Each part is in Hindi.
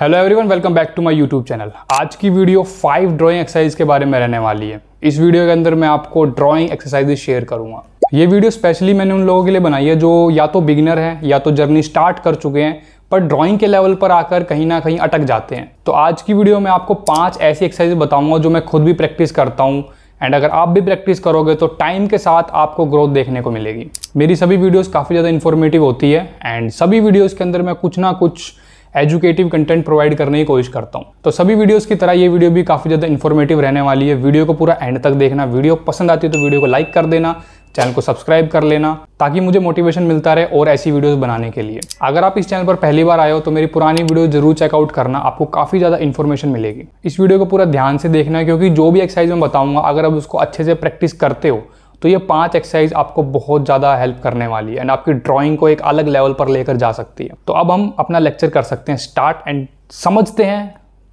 Hello everyone welcome back to my YouTube channel आज की वीडियो फाइव ड्राइंग एक्सरसाइज के बारे में रहने वाली है। इस वीडियो के अंदर मैं आपको ड्राइंग एक्सरसाइजेज शेयर करूँगा। ये वीडियो स्पेशली मैंने उन लोगों के लिए बनाई है जो या तो बिगिनर हैं, या तो जर्नी स्टार्ट कर चुके हैं, पर ड्राइंग के लेवल पर आकर कहीं ना कहीं अटक जाते हैं। तो आज की वीडियो में आपको पाँच ऐसी एक्सरसाइज बताऊँगा जो मैं खुद भी प्रैक्टिस करता हूँ। एंड अगर आप भी प्रैक्टिस करोगे तो टाइम के साथ आपको ग्रोथ देखने को मिलेगी। मेरी सभी वीडियोस काफ़ी ज़्यादा इन्फॉर्मेटिव होती है। एंड सभी वीडियोस के अंदर मैं कुछ ना कुछ एजुकेटिव कंटेंट प्रोवाइड करने की कोशिश करता हूँ। तो सभी वीडियोस की तरह ये वीडियो भी काफ़ी ज़्यादा इन्फॉर्मेटिव रहने वाली है। वीडियो को पूरा एंड तक देखना। वीडियो पसंद आती है तो वीडियो को लाइक कर देना। चैनल को सब्सक्राइब कर लेना, ताकि मुझे मोटिवेशन मिलता रहे और ऐसी वीडियोस बनाने के लिए। अगर आप इस चैनल पर पहली बार आए हो तो मेरी पुरानी वीडियो ज़रूर चेकआउट करना। आपको काफ़ी ज़्यादा इन्फॉर्मेशन मिलेगी। इस वीडियो को पूरा ध्यान से देखना, क्योंकि जो भी एक्सरसाइज मैं बताऊँगा, अगर आप उसको अच्छे से प्रैक्टिस करते हो तो ये पाँच एक्सरसाइज आपको बहुत ज़्यादा हेल्प करने वाली है एंड आपकी ड्राइंग को एक अलग लेवल पर लेकर जा सकती है। तो अब हम अपना लेक्चर कर सकते हैं स्टार्ट एंड समझते हैं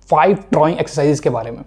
फाइव ड्राइंग एक्सरसाइज के बारे में।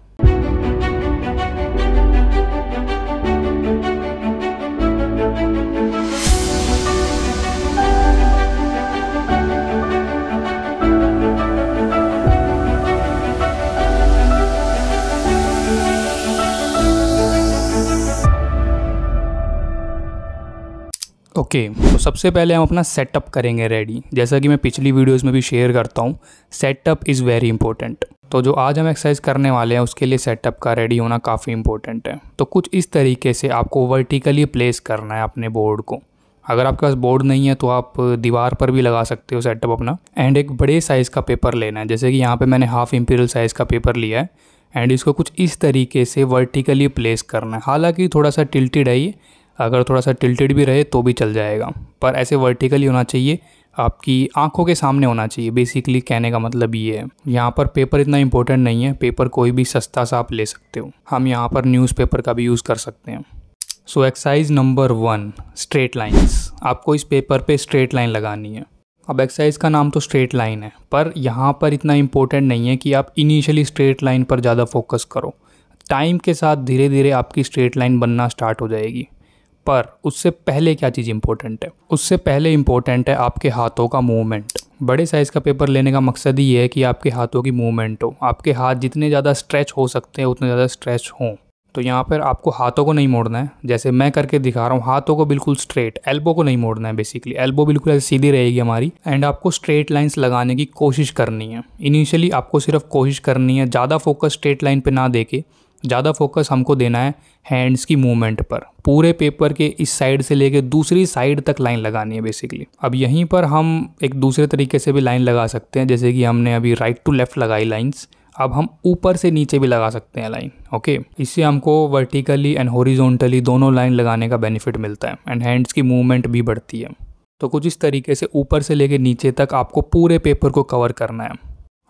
ओके okay, तो सबसे पहले हम अपना सेटअप करेंगे रेडी जैसा कि मैं पिछली वीडियोस में भी शेयर करता हूँ सेटअप इज़ वेरी इंपॉर्टेंट तो जो आज हम एक्सरसाइज करने वाले हैं उसके लिए सेटअप का रेडी होना काफ़ी इंपॉर्टेंट है। तो कुछ इस तरीके से आपको वर्टिकली प्लेस करना है अपने बोर्ड को। अगर आपके पास बोर्ड नहीं है तो आप दीवार पर भी लगा सकते हो सेटअप अपना। एंड एक बड़े साइज़ का पेपर लेना है जैसे कि यहाँ पे मैंने हाफ़ इम्पीरियल साइज़ का पेपर लिया है। एंड इसको कुछ इस तरीके से वर्टिकली प्लेस करना है। हालाँकि थोड़ा सा टिल्टेड है ये अगर थोड़ा सा टिल्टेड भी रहे तो भी चल जाएगा। पर ऐसे वर्टिकली होना चाहिए। आपकी आँखों के सामने होना चाहिए। बेसिकली कहने का मतलब ये है। यहाँ पर पेपर इतना इंपॉर्टेंट नहीं है। पेपर कोई भी सस्ता सा आप ले सकते हो। हम यहाँ पर न्यूज़पेपर का भी यूज़ कर सकते हैं। So exercise number one straight lines आपको इस पेपर पे स्ट्रेट लाइन लगानी है। अब एक्सरसाइज का नाम तो स्ट्रेट लाइन है। पर यहाँ पर इतना इम्पोर्टेंट नहीं है कि आप इनिशियली स्ट्रेट लाइन पर ज़्यादा फोकस करो। टाइम के साथ धीरे धीरे आपकी स्ट्रेट लाइन बनना स्टार्ट हो जाएगी। पर उससे पहले क्या चीज़ इंपॉर्टेंट है? उससे पहले इंपॉर्टेंट है आपके हाथों का मूवमेंट बड़े साइज़ का पेपर लेने का मकसद ही है कि आपके हाथों की मूवमेंट हो। आपके हाथ जितने ज़्यादा स्ट्रेच हो सकते हैं, उतने ज़्यादा स्ट्रेच हों। तो यहाँ पर आपको हाथों को नहीं मोड़ना है। जैसे मैं करके दिखा रहा हूँ, हाथों को बिल्कुल स्ट्रेट एल्बो को नहीं मोड़ना है बेसिकली एल्बो बिल्कुल ऐसे सीधी रहेगी हमारी। एंड आपको स्ट्रेट लाइंस लगाने की कोशिश करनी है। इनिशियली आपको सिर्फ़ कोशिश करनी है, ज़्यादा फोकस स्ट्रेट लाइन पर ना दे के ज़्यादा फोकस हमको देना है हैंड्स की मूवमेंट पर। पूरे पेपर के इस साइड से लेके दूसरी साइड तक लाइन लगानी है बेसिकली अब यहीं पर हम एक दूसरे तरीके से भी लाइन लगा सकते हैं, जैसे कि हमने अभी राइट टू लेफ़्ट लगाई लाइंस अब हम ऊपर से नीचे भी लगा सकते हैं लाइन ओके इससे हमको वर्टिकली एंड हॉरिजॉन्टली दोनों लाइन लगाने का बेनिफिट मिलता है एंड हैंड्स की मूवमेंट भी बढ़ती है। तो कुछ इस तरीके से ऊपर से लेके नीचे तक आपको पूरे पेपर को कवर करना है।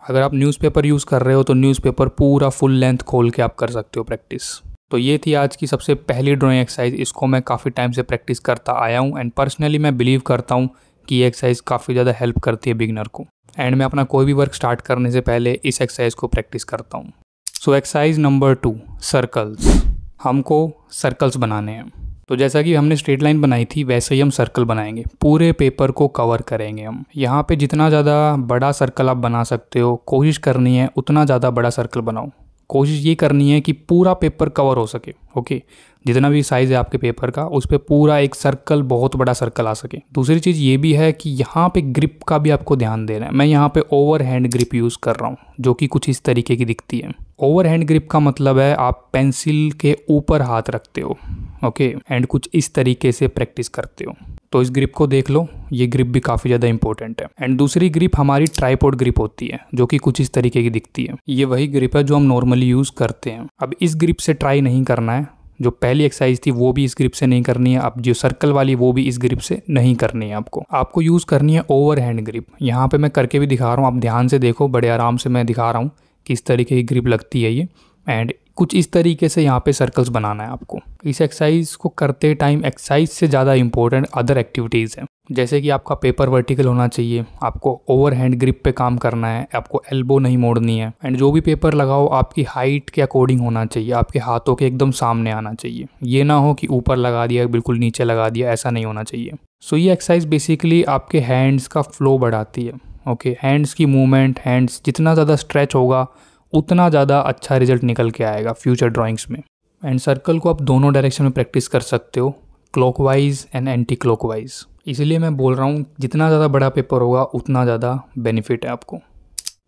अगर आप न्यूज़पेपर यूज़ कर रहे हो तो न्यूज़पेपर पूरा फुल लेंथ खोल के आप कर सकते हो प्रैक्टिस तो ये थी आज की सबसे पहली ड्राइंग एक्सरसाइज इसको मैं काफ़ी टाइम से प्रैक्टिस करता आया हूँ एंड पर्सनली मैं बिलीव करता हूँ कि ये एक्सरसाइज काफ़ी ज़्यादा हेल्प करती है बिगनर को. एंड मैं अपना कोई भी वर्क स्टार्ट करने से पहले इस एक्सरसाइज को प्रैक्टिस करता हूँ. So exercise number two circles हमको सर्कल्स बनाने हैं. तो जैसा कि हमने स्ट्रेट लाइन बनाई थी, वैसे ही हम सर्कल बनाएँगे। पूरे पेपर को कवर करेंगे हम। यहाँ पे जितना ज़्यादा बड़ा सर्कल आप बना सकते हो, कोशिश करनी है उतना ज़्यादा बड़ा सर्कल बनाओ। कोशिश ये करनी है कि पूरा पेपर कवर हो सके ओके जितना भी साइज़ है आपके पेपर का, उस पर पूरा एक सर्कल बहुत बड़ा सर्कल आ सके। दूसरी चीज़ ये भी है कि यहाँ पे ग्रिप का भी आपको ध्यान देना है। मैं यहाँ पे ओवर हैंड ग्रिप यूज़ कर रहा हूँ, जो कि कुछ इस तरीके की दिखती है। ओवर हैंड ग्रिप का मतलब है आप पेंसिल के ऊपर हाथ रखते हो ओके एंड कुछ इस तरीके से प्रैक्टिस करते हो। तो इस ग्रिप को देख लो, ये ग्रिप भी काफ़ी ज़्यादा इंपॉर्टेंट है। एंड दूसरी ग्रिप हमारी ट्राईपोर्ड ग्रिप होती है, जो कि कुछ इस तरीके की दिखती है। ये वही ग्रिप है जो हम नॉर्मली यूज़ करते हैं। अब इस ग्रिप से ट्राई नहीं करना है जो पहली एक्सरसाइज थी, वो भी इस ग्रिप से नहीं करनी है। आप जो सर्कल वाली, वो भी इस ग्रिप से नहीं करनी है आपको। आपको यूज़ करनी है ओवर हैंड ग्रिप यहाँ पर मैं करके भी दिखा रहा हूँ। आप ध्यान से देखो, बड़े आराम से मैं दिखा रहा हूँ किस तरीके की ग्रिप लगती है ये। एंड कुछ इस तरीके से यहाँ पे सर्कल्स बनाना है आपको। इस एक्सरसाइज को करते टाइम एक्सरसाइज से ज़्यादा इंपॉर्टेंट अदर एक्टिविटीज़ हैं। जैसे कि आपका पेपर वर्टिकल होना चाहिए आपको ओवर हैंड ग्रिप पे काम करना है आपको एल्बो नहीं मोड़नी है एंड जो भी पेपर लगाओ आपकी हाइट के अकॉर्डिंग होना चाहिए आपके हाथों के एकदम सामने आना चाहिए। ये ना हो कि ऊपर लगा दिया बिल्कुल नीचे लगा दिया ऐसा नहीं होना चाहिए। सो so, ये एक्सरसाइज बेसिकली आपके हैंड्स का फ्लो बढ़ाती है ओके okay, हैंड्स की मूवमेंट हैंड्स जितना ज़्यादा स्ट्रेच होगा उतना ज़्यादा अच्छा रिज़ल्ट निकल के आएगा फ्यूचर ड्राइंग्स में। एंड सर्कल को आप दोनों डायरेक्शन में प्रैक्टिस कर सकते हो क्लॉकवाइज एंड एंटी क्लॉकवाइज इसलिए मैं बोल रहा हूँ, जितना ज़्यादा बड़ा पेपर होगा, उतना ज़्यादा बेनिफिट है आपको।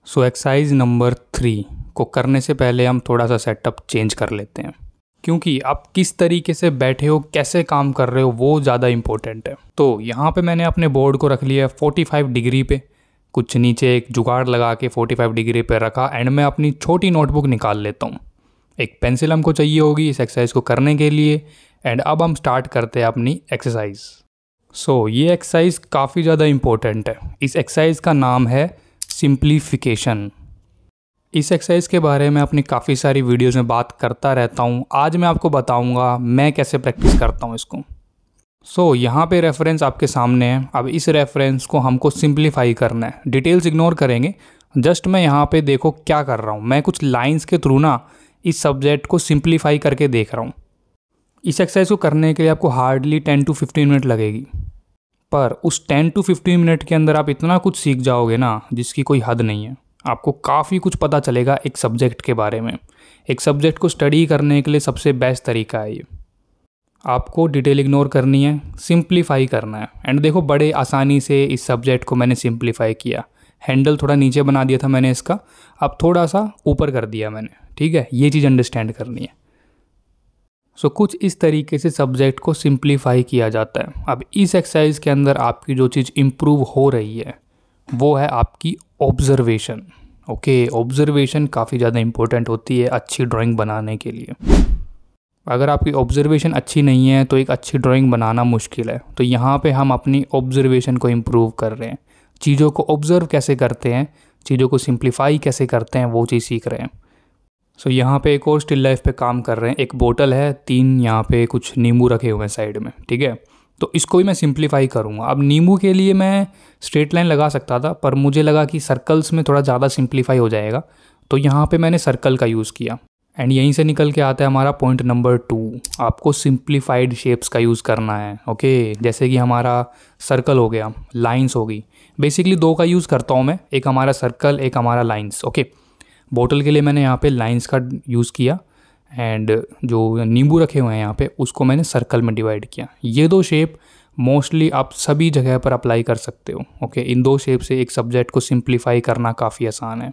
सो एक्सरसाइज नंबर थ्री को करने से पहले हम थोड़ा सा सेटअप चेंज कर लेते हैं। क्योंकि आप किस तरीके से बैठे हो, कैसे काम कर रहे हो, वो ज़्यादा इंपॉर्टेंट है। तो यहाँ पे मैंने अपने बोर्ड को रख लिया 45 डिग्री पे। कुछ नीचे एक जुगाड़ लगा के 45 डिग्री पे रखा एंड मैं अपनी छोटी नोटबुक निकाल लेता हूँ। एक पेंसिल हमको चाहिए होगी इस एक्सरसाइज को करने के लिए एंड अब हम स्टार्ट करते हैं अपनी एक्सरसाइज सो so, ये एक्सरसाइज काफ़ी ज़्यादा इम्पोर्टेंट है। इस एक्सरसाइज का नाम है सिंप्लीफिकेशन इस एक्सरसाइज के बारे में अपनी काफ़ी सारी वीडियोज़ में बात करता रहता हूँ। आज मैं आपको बताऊँगा मैं कैसे प्रैक्टिस करता हूँ इसको। सो so, यहाँ पे रेफरेंस आपके सामने है। अब इस रेफरेंस को हमको सिंप्लीफाई करना है। डिटेल्स इग्नोर करेंगे। जस्ट मैं यहाँ पे देखो क्या कर रहा हूँ। मैं कुछ लाइंस के थ्रू ना इस सब्जेक्ट को सिंप्लीफाई करके देख रहा हूँ। इस एक्सरसाइज को करने के लिए आपको hardly ten to fifteen minute लगेगी। पर उस टेन टू फिफ्टीन मिनट के अंदर आप इतना कुछ सीख जाओगे ना, जिसकी कोई हद नहीं है। आपको काफ़ी कुछ पता चलेगा एक सब्जेक्ट के बारे में। एक सब्जेक्ट को स्टडी करने के लिए सबसे बेस्ट तरीका है ये। आपको डिटेल इग्नोर करनी है सिंप्लीफाई करना है। एंड देखो, बड़े आसानी से इस सब्जेक्ट को मैंने सिंप्लीफाई किया। हैंडल थोड़ा नीचे बना दिया था मैंने इसका। अब थोड़ा सा ऊपर कर दिया मैंने। ठीक है? ये चीज़ अंडरस्टैंड करनी है। सो so, कुछ इस तरीके से सब्जेक्ट को सिंप्लीफाई किया जाता है। अब इस एक्सरसाइज के अंदर आपकी जो चीज़ इम्प्रूव हो रही है वो है आपकी ऑब्जर्वेशन ओके ऑब्जर्वेशन काफ़ी ज़्यादा इंपॉर्टेंट होती है अच्छी ड्राइंग बनाने के लिए। अगर आपकी ऑब्जर्वेशन अच्छी नहीं है तो एक अच्छी ड्राइंग बनाना मुश्किल है। तो यहाँ पे हम अपनी ऑब्जर्वेशन को इम्प्रूव कर रहे हैं। चीज़ों को ऑब्ज़र्व कैसे करते हैं चीज़ों को सिंप्लीफाई कैसे करते हैं वो चीज़ सीख रहे हैं। सो so, यहाँ पे एक और स्टिल लाइफ पे काम कर रहे हैं। एक बोतल है तीन यहाँ पे कुछ नींबू रखे हुए हैं साइड में ठीक है? तो इसको भी मैं सिंप्लीफाई करूँगा। अब नींबू के लिए मैं स्ट्रेट लाइन लगा सकता था पर मुझे लगा कि सर्कल्स में थोड़ा ज़्यादा सिंप्लीफाई हो जाएगा। तो यहाँ पे मैंने सर्कल का यूज़ किया। एंड यहीं से निकल के आता है हमारा पॉइंट नंबर टू आपको सिंप्लीफाइड शेप्स का यूज़ करना है ओके जैसे कि हमारा सर्कल हो गया लाइंस होगी। बेसिकली दो का यूज़ करता हूँ मैं एक हमारा सर्कल एक हमारा लाइंस ओके बोतल के लिए मैंने यहाँ पे लाइंस का यूज़ किया एंड जो नींबू रखे हुए हैं यहाँ पे, उसको मैंने सर्कल में डिवाइड किया। ये दो शेप मोस्टली आप सभी जगह पर अप्लाई कर सकते हो ओके इन दो शेप से एक सब्जेक्ट को सिंप्लीफाई करना काफ़ी आसान है।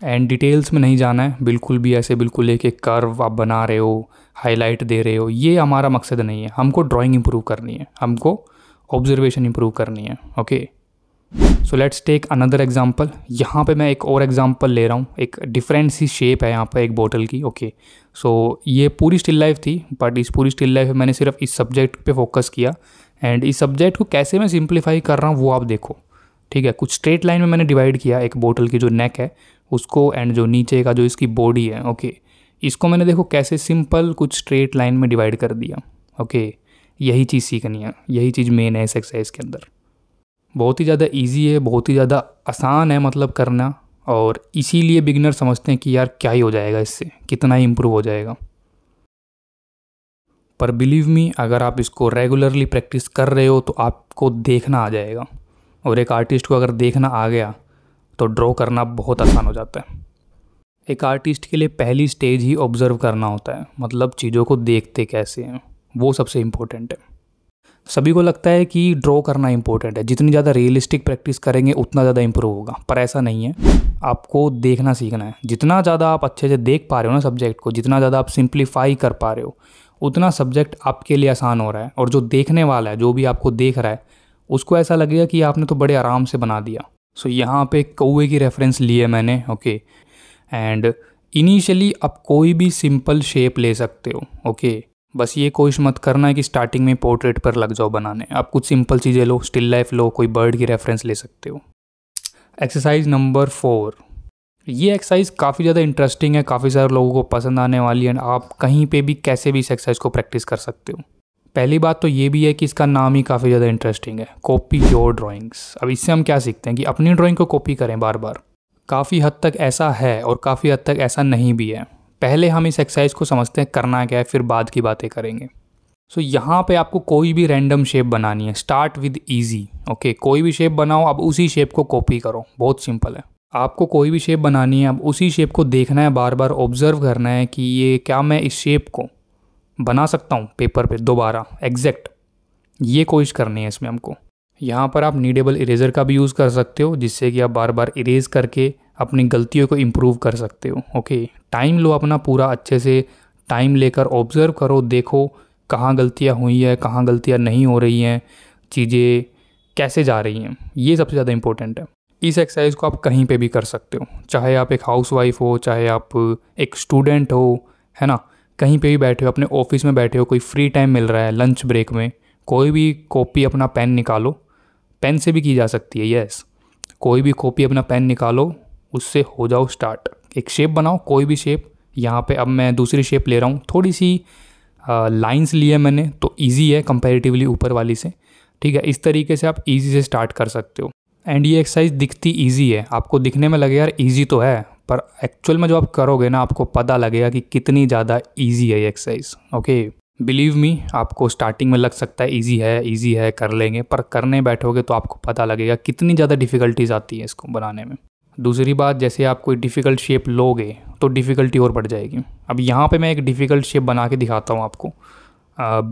एंड डिटेल्स में नहीं जाना है, बिल्कुल भी ऐसे, बिल्कुल एक एक कर्व आप बना रहे हो हाईलाइट दे रहे हो, ये हमारा मकसद नहीं है। हमको ड्राइंग इंप्रूव करनी है, हमको ऑब्जर्वेशन इंप्रूव करनी है okay so let's take another example यहाँ पे मैं एक और एग्ज़ाम्पल ले रहा हूँ। एक डिफरेंट सी शेप है यहाँ पर एक बोतल की ओके सो so, ये पूरी स्टिल लाइफ थी बट इस पूरी स्टिल लाइफ में मैंने सिर्फ़ इस सब्जेक्ट पे फोकस किया। एंड इस सब्जेक्ट को कैसे मैं सिंप्लीफाई कर रहा हूँ वो आप देखो। ठीक है? कुछ स्ट्रेट लाइन में मैंने डिवाइड किया एक बोतल की जो नेक है उसको एंड जो नीचे का जो इसकी बॉडी है ओके इसको मैंने देखो कैसे सिंपल कुछ स्ट्रेट लाइन में डिवाइड कर दिया ओके यही चीज़ सीखनी है। यही चीज़ मेन है इस एक्सरसाइज के अंदर। बहुत ही ज़्यादा इजी है, बहुत ही ज़्यादा आसान है मतलब करना और इसीलिए बिगनर समझते हैं कि यार क्या ही हो जाएगा इससे, कितना ही इम्प्रूव हो जाएगा। पर बिलीव मी अगर आप इसको रेगुलरली प्रैक्टिस कर रहे हो तो आपको देखना आ जाएगा और एक आर्टिस्ट को अगर देखना आ गया तो ड्रॉ करना बहुत आसान हो जाता है। एक आर्टिस्ट के लिए पहली स्टेज ही ऑब्ज़र्व करना होता है मतलब चीज़ों को देखते कैसे हैं, वो सबसे इम्पोर्टेंट है। सभी को लगता है कि ड्रॉ करना इंपॉर्टेंट है। जितनी ज़्यादा रियलिस्टिक प्रैक्टिस करेंगे उतना ज़्यादा इंप्रूव होगा। पर ऐसा नहीं है। आपको देखना सीखना है। जितना ज़्यादा आप अच्छे से देख पा रहे हो ना सब्जेक्ट को जितना ज़्यादा आप सिंप्लीफाई कर पा रहे हो उतना सब्जेक्ट आपके लिए आसान हो रहा है। और जो देखने वाला है जो भी आपको देख रहा है उसको ऐसा लगेगा कि आपने तो बड़े आराम से बना दिया। सो so, यहाँ पे कौए की रेफरेंस ली है मैंने ओके एंड इनिशियली आप कोई भी सिंपल शेप ले सकते हो ओके okay? बस ये कोशिश मत करना है कि स्टार्टिंग में पोर्ट्रेट पर लग जाओ बनाने। आप कुछ सिंपल चीज़ें लो स्टिल लाइफ लो, कोई बर्ड की रेफरेंस ले सकते हो। एक्सरसाइज नंबर फोर ये एक्सरसाइज काफ़ी ज़्यादा इंटरेस्टिंग है, काफ़ी सारे लोगों को पसंद आने वाली है आप कहीं पे भी कैसे भी इस एक्सरसाइज को प्रैक्टिस कर सकते हो। पहली बात तो ये भी है कि इसका नाम ही काफ़ी ज़्यादा इंटरेस्टिंग है कॉपी योर ड्राइंग्स अब इससे हम क्या सीखते हैं कि अपनी ड्राइंग को कॉपी करें बार बार। काफ़ी हद तक ऐसा है और काफ़ी हद तक ऐसा नहीं भी है। पहले हम इस एक्सरसाइज को समझते हैं करना क्या है फिर बाद की बातें करेंगे। सो so, यहाँ पे आपको कोई भी रैंडम शेप बनानी है। स्टार्ट विद ईजी ओके कोई भी शेप बनाओ अब उसी शेप को कॉपी करो। बहुत सिंपल है। आपको कोई भी शेप बनानी है अब उसी शेप को देखना है बार बार ऑब्ज़र्व करना है कि ये क्या मैं इस शेप को बना सकता हूँ पेपर पे दोबारा एग्जैक्ट ये कोशिश करनी है इसमें हमको। यहाँ पर आप नीडेबल इरेज़र का भी यूज़ कर सकते हो जिससे कि आप बार बार इरेज करके अपनी गलतियों को इम्प्रूव कर सकते हो ओके टाइम लो अपना पूरा, अच्छे से टाइम लेकर ऑब्ज़र्व करो, देखो कहाँ गलतियाँ हुई है, कहाँ गलतियाँ नहीं हो रही हैं, चीज़ें कैसे जा रही हैं, ये सबसे ज़्यादा इंपॉर्टेंट है। इस एक्सरसाइज को आप कहीं पे भी कर सकते हो, चाहे आप एक हाउस वाइफ हो, चाहे आप एक स्टूडेंट हो, है ना? कहीं पे भी बैठे हो, अपने ऑफ़िस में बैठे हो, कोई फ्री टाइम मिल रहा है लंच ब्रेक में, कोई भी कॉपी अपना पेन निकालो। पेन से भी की जा सकती है यस कोई भी कॉपी अपना पेन निकालो उससे हो जाओ स्टार्ट एक शेप बनाओ, कोई भी शेप यहाँ पे अब मैं दूसरी शेप ले रहा हूँ। थोड़ी सी लाइंस ली है मैंने तो इजी है कंपैरेटिवली ऊपर वाली से। ठीक है, इस तरीके से आप इजी से स्टार्ट कर सकते हो। एंड ये एक्सरसाइज दिखती ईजी है। आपको दिखने में लगे, यार ईजी तो है। पर एक्चुअल में जो आप करोगे ना, आपको पता लगेगा कि कितनी ज़्यादा ईजी है ये एक्सरसाइज ओके बिलीव मी आपको स्टार्टिंग में लग सकता है ईजी है ईजी है, कर लेंगे। पर करने बैठोगे तो आपको पता लगेगा कितनी ज़्यादा डिफ़िकल्टीज आती है इसको बनाने में। दूसरी बात, जैसे आप कोई डिफ़िकल्ट शेप लोगे तो डिफ़िकल्टी और बढ़ जाएगी। अब यहाँ पे मैं एक डिफ़िकल्ट शेप बना के दिखाता हूँ आपको। अब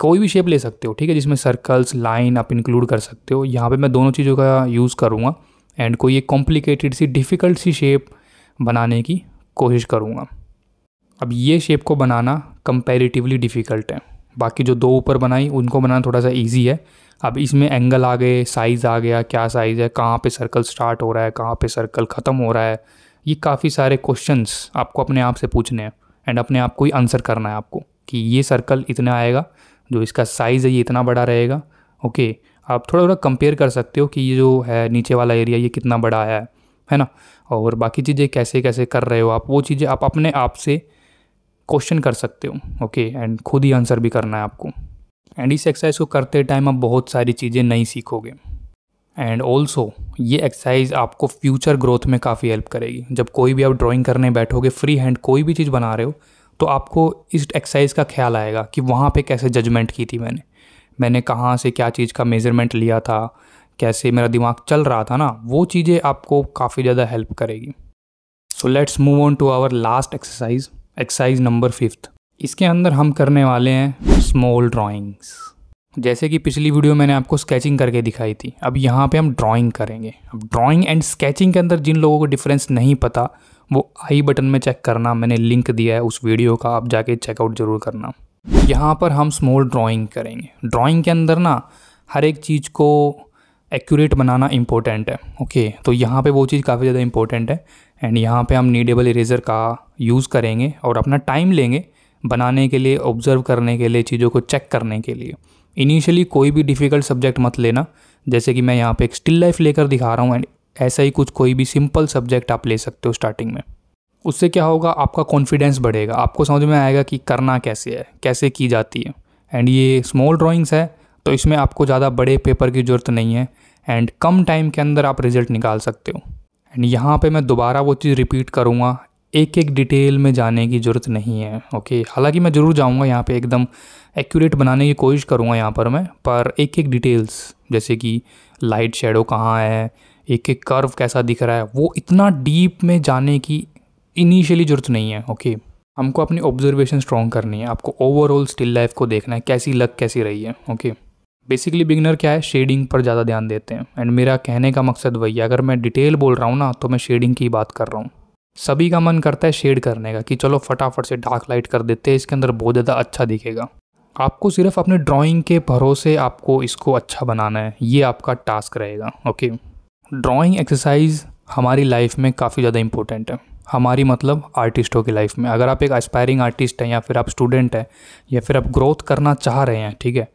कोई भी शेप ले सकते हो, ठीक है, जिसमें सर्कल्स लाइन आप इंक्लूड कर सकते हो। यहाँ पे मैं दोनों चीज़ों का यूज़ करूँगा एंड कोई एक कॉम्प्लिकेटेड सी डिफ़िकल्ट सी शेप बनाने की कोशिश करूँगा। अब ये शेप को बनाना कंपेरेटिवली डिफ़िकल्ट है। बाकी जो दो ऊपर बनाई, उनको बनाना थोड़ा सा ईजी है। अब इसमें एंगल आ गए साइज़ आ गया, क्या साइज़ है, कहाँ पे सर्कल स्टार्ट हो रहा है, कहाँ पे सर्कल ख़त्म हो रहा है, ये काफ़ी सारे क्वेश्चंस आपको अपने आप से पूछने हैं एंड अपने आप को ही आंसर करना है आपको कि ये सर्कल इतना आएगा, जो इसका साइज़ है, ये इतना बड़ा रहेगा ओके आप थोड़ा थोड़ा कंपेयर कर सकते हो कि ये जो है, नीचे वाला एरिया ये कितना बड़ा आया है है ना? और बाकी चीज़ें कैसे कैसे कर रहे हो आप, वो चीज़ें आप अपने आप से क्वेश्चन कर सकते हो ओके एंड खुद ही आंसर भी करना है आपको। एंड इस एक्सरसाइज को करते टाइम आप बहुत सारी चीज़ें नहीं सीखोगे। एंड ऑल्सो ये एक्सरसाइज आपको फ्यूचर ग्रोथ में काफ़ी हेल्प करेगी। जब कोई भी आप ड्राइंग करने बैठोगे फ्री हैंड कोई भी चीज़ बना रहे हो तो आपको इस एक्सरसाइज का ख्याल आएगा कि वहाँ पे कैसे जजमेंट की थी मैंने। मैंने कहाँ से क्या चीज़ का मेज़रमेंट लिया था, कैसे मेरा दिमाग चल रहा था ना, वो चीज़ें आपको काफ़ी ज़्यादा हेल्प करेगी। So let's move on to our last exercise exercise number fifth इसके अंदर हम करने वाले हैं स्मॉल ड्राइंग्स जैसे कि पिछली वीडियो मैंने आपको स्केचिंग करके दिखाई थी। अब यहाँ पे हम ड्राइंग करेंगे। अब ड्राइंग एंड स्केचिंग के अंदर जिन लोगों को डिफरेंस नहीं पता, वो आई बटन में चेक करना। मैंने लिंक दिया है उस वीडियो का, आप जाके चेकआउट ज़रूर करना। यहाँ पर हम स्मॉल ड्राइंग करेंगे। ड्राइंग के अंदर ना हर एक चीज़ को एक्यूरेट बनाना इम्पोर्टेंट है ओके तो यहाँ पे वो चीज़ काफ़ी ज़्यादा इंपॉर्टेंट है एंड यहाँ पे हम नीडेबल इरेज़र का यूज़ करेंगे और अपना टाइम लेंगे बनाने के लिए ऑब्ज़र्व करने के लिए, चीज़ों को चेक करने के लिए। इनिशियली कोई भी डिफ़िकल्ट सब्जेक्ट मत लेना, जैसे कि मैं यहाँ पे एक स्टिल लाइफ लेकर दिखा रहा हूँ एंड ऐसा ही कुछ कोई भी सिंपल सब्जेक्ट आप ले सकते हो स्टार्टिंग में। उससे क्या होगा, आपका कॉन्फिडेंस बढ़ेगा। आपको समझ में आएगा कि करना कैसे है, कैसे की जाती है। एंड ये स्मॉल ड्राइंग्स है तो इसमें आपको ज़्यादा बड़े पेपर की ज़रूरत नहीं है एंड कम टाइम के अंदर आप रिज़ल्ट निकाल सकते हो। एंड यहाँ पे मैं दोबारा वो चीज़ रिपीट करूँगा एक एक डिटेल में जाने की ज़रूरत नहीं है ओके हालाँकि मैं ज़रूर जाऊँगा यहाँ पे एकदम एक्यूरेट बनाने की कोशिश करूँगा यहाँ पर मैं, पर एक एक डिटेल्स जैसे कि लाइट शेडो कहाँ है एक एक कर्व कैसा दिख रहा है, वो इतना डीप में जाने की इनिशियली ज़रूरत नहीं है ओके हमको अपनी ऑब्जर्वेशन स्ट्रॉन्ग करनी है, आपको ओवरऑल स्टिल लाइफ को देखना है, कैसी लग कैसी रही है ओके बेसिकली बिगनर क्या है? शेडिंग पर ज़्यादा ध्यान देते हैं। एंड मेरा कहने का मकसद वही है। अगर मैं डिटेल बोल रहा हूँ ना तो मैं शेडिंग की बात कर रहा हूँ। सभी का मन करता है शेड करने का कि चलो फटाफट से डार्क लाइट कर देते हैं, इसके अंदर बहुत ज़्यादा अच्छा दिखेगा। आपको सिर्फ़ अपने ड्राइंग के भरोसे आपको इसको अच्छा बनाना है। ये आपका टास्क रहेगा ओके ड्राइंग एक्सरसाइज हमारी लाइफ में काफ़ी ज़्यादा इंपॉर्टेंट है। हमारी मतलब आर्टिस्टों की लाइफ में। अगर आप एक एस्पायरिंग आर्टिस्ट हैं या फिर आप स्टूडेंट हैं या फिर आप ग्रोथ करना चाह रहे हैं, ठीक है?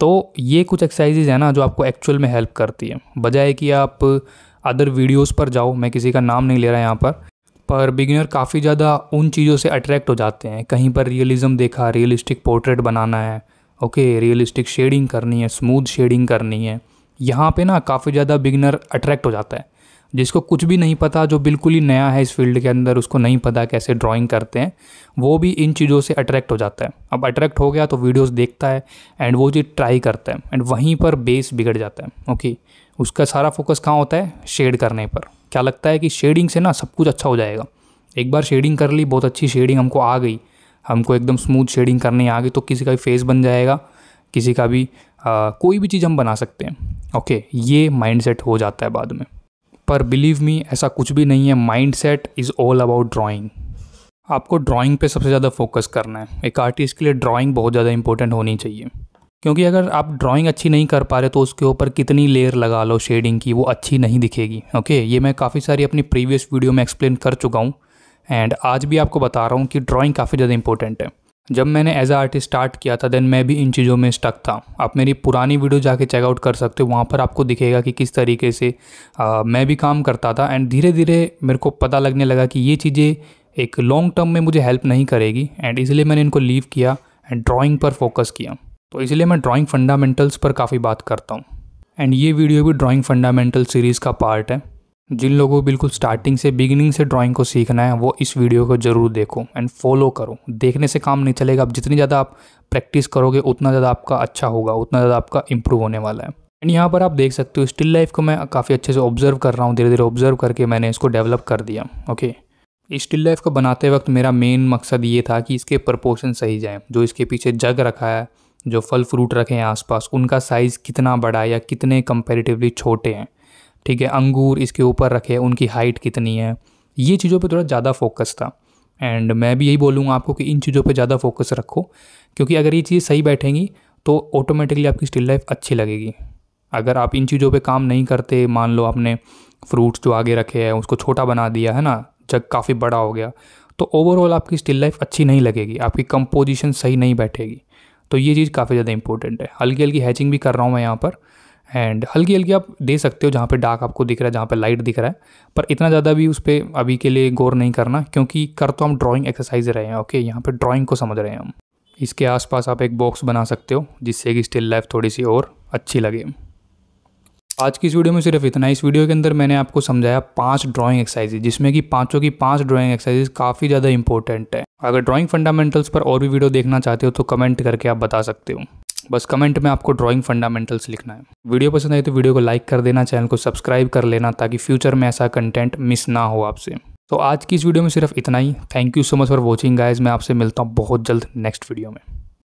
तो ये कुछ एक्सरसाइजेज हैं ना जो आपको एक्चुअल में हेल्प करती है। बजाय कि आप अदर वीडियोस पर जाओ, मैं किसी का नाम नहीं ले रहा यहाँ पर पर बिगिनर काफ़ी ज़्यादा उन चीज़ों से अट्रैक्ट हो जाते हैं। कहीं पर रियलिज़म देखा रियलिस्टिक पोर्ट्रेट बनाना है ओके रियलिस्टिक शेडिंग करनी है स्मूथ शेडिंग करनी है, यहाँ पे ना काफ़ी ज़्यादा बिगनर अट्रैक्ट हो जाता है। जिसको कुछ भी नहीं पता जो बिल्कुल ही नया है इस फ़ील्ड के अंदर उसको नहीं पता कैसे ड्राइंग करते हैं वो भी इन चीज़ों से अट्रैक्ट हो जाता है। अब अट्रैक्ट हो गया तो वीडियोस देखता है एंड वो चीज़ ट्राई करता है एंड वहीं पर बेस बिगड़ जाता है। ओके उसका सारा फोकस कहाँ होता है? शेड करने पर। क्या लगता है कि शेडिंग से ना सब कुछ अच्छा हो जाएगा? एक बार शेडिंग कर ली बहुत अच्छी शेडिंग हमको आ गई। हमको एकदम स्मूथ शेडिंग करनी आ गई तो किसी का भी फेस बन जाएगा किसी का भी आ, कोई भी चीज़ हम बना सकते हैं। ओके ये माइंड हो जाता है बाद में। पर बिलीव मी ऐसा कुछ भी नहीं है। Mind set is all about drawing आपको ड्राइंग पे सबसे ज़्यादा फोकस करना है। एक आर्टिस्ट के लिए ड्राइंग बहुत ज़्यादा इंपॉर्टेंट होनी चाहिए। क्योंकि अगर आप ड्राइंग अच्छी नहीं कर पा रहे तो उसके ऊपर कितनी लेयर लगा लो शेडिंग की, वो अच्छी नहीं दिखेगी। ओके ये मैं काफ़ी सारी अपनी प्रीवियस वीडियो में एक्सप्लेन कर चुका हूँ। एंड आज भी आपको बता रहा हूँ कि ड्राइंग काफ़ी ज़्यादा इंपॉर्टेंट है। जब मैंने एज अ आर्टिस्ट स्टार्ट किया था देन मैं भी इन चीज़ों में स्टक था। आप मेरी पुरानी वीडियो जाके चेकआउट कर सकते हो वहाँ पर आपको दिखेगा कि किस तरीके से आ, मैं भी काम करता था। एंड धीरे धीरे मेरे को पता लगने लगा कि ये चीज़ें एक लॉन्ग टर्म में मुझे हेल्प नहीं करेगी। एंड इसलिए मैंने इनको लीव किया एंड ड्राइंग पर फोकस किया। तो इसलिए मैं ड्राइंग फंडामेंटल्स पर काफ़ी बात करता हूँ। एंड ये वीडियो भी ड्राइंग फंडामेंटल सीरीज़ का पार्ट है। जिन लोगों को बिल्कुल स्टार्टिंग से बिगिनिंग से ड्राइंग को सीखना है, वो इस वीडियो को ज़रूर देखो एंड फॉलो करो। देखने से काम नहीं चलेगा आप जितनी ज़्यादा आप प्रैक्टिस करोगे, उतना ज़्यादा आपका अच्छा होगा, उतना ज़्यादा आपका इंप्रूव होने वाला है। एंड यहाँ पर आप देख सकते हो स्टिल लाइफ को मैं काफ़ी अच्छे से ऑब्ज़र्व कर रहा हूँ धीरे धीरे ऑब्ज़र्व करके मैंने इसको डेवलप कर दिया ओके स्टिल लाइफ को बनाते वक्त मेरा मेन मकसद ये था कि इसके प्रपोर्शन सही जाएँ, जो इसके पीछे जग रखा है, जो फल फ्रूट रखे हैं आसपास, उनका साइज़ कितना बड़ा या कितने कंपेरेटिवली छोटे हैं। ठीक है, अंगूर इसके ऊपर रखे, उनकी हाइट कितनी है? ये चीज़ों पे थोड़ा ज़्यादा फोकस था। एंड मैं भी यही बोलूँगा आपको कि इन चीज़ों पे ज़्यादा फोकस रखो, क्योंकि अगर ये चीज़ सही बैठेंगी तो ऑटोमेटिकली आपकी स्टिल लाइफ अच्छी लगेगी। अगर आप इन चीज़ों पे काम नहीं करते, मान लो आपने फ्रूट्स जो आगे रखे हैं, उसको छोटा बना दिया, है ना? जग काफ़ी बड़ा हो गया तो ओवरऑल आपकी स्टिल लाइफ अच्छी नहीं लगेगी, आपकी कंपोजिशन सही नहीं बैठेगी। तो ये चीज़ काफ़ी ज़्यादा इंपॉर्टेंट है। हल्की हल्की हैचिंग भी कर रहा हूँ मैं यहाँ पर। एंड हल्की हल्की आप दे सकते हो जहाँ पे डार्क आपको दिख रहा है, जहाँ पे लाइट दिख रहा है। पर इतना ज़्यादा भी उस पर अभी के लिए गौर नहीं करना, क्योंकि कर तो हम ड्राइंग एक्सरसाइज रहे हैं ओके यहाँ पे ड्राइंग को समझ रहे हैं हम। इसके आसपास आप एक बॉक्स बना सकते हो, जिससे कि स्टिल लाइफ थोड़ी सी और अच्छी लगे। आज की इस वीडियो में सिर्फ़ इतना इस वीडियो के अंदर मैंने आपको समझाया पाँच ड्राइंग एक्सरसाइजेज जिसमें कि पाँचों की पाँच ड्राइंग एक्सरसाइजेज काफ़ी ज़्यादा इंपॉर्टेंट है। अगर ड्राइंग फंडामेंटल्स पर और भी वीडियो देखना चाहते हो तो कमेंट करके आप बता सकते हो। बस कमेंट में आपको ड्राइंग फंडामेंटल्स लिखना है। वीडियो पसंद आई तो वीडियो को लाइक कर देना चैनल को सब्सक्राइब कर लेना ताकि फ्यूचर में ऐसा कंटेंट मिस ना हो आपसे। तो आज की इस वीडियो में सिर्फ़ इतना ही। Thank you so much for watching guys मैं आपसे मिलता हूँ बहुत जल्द नेक्स्ट वीडियो में।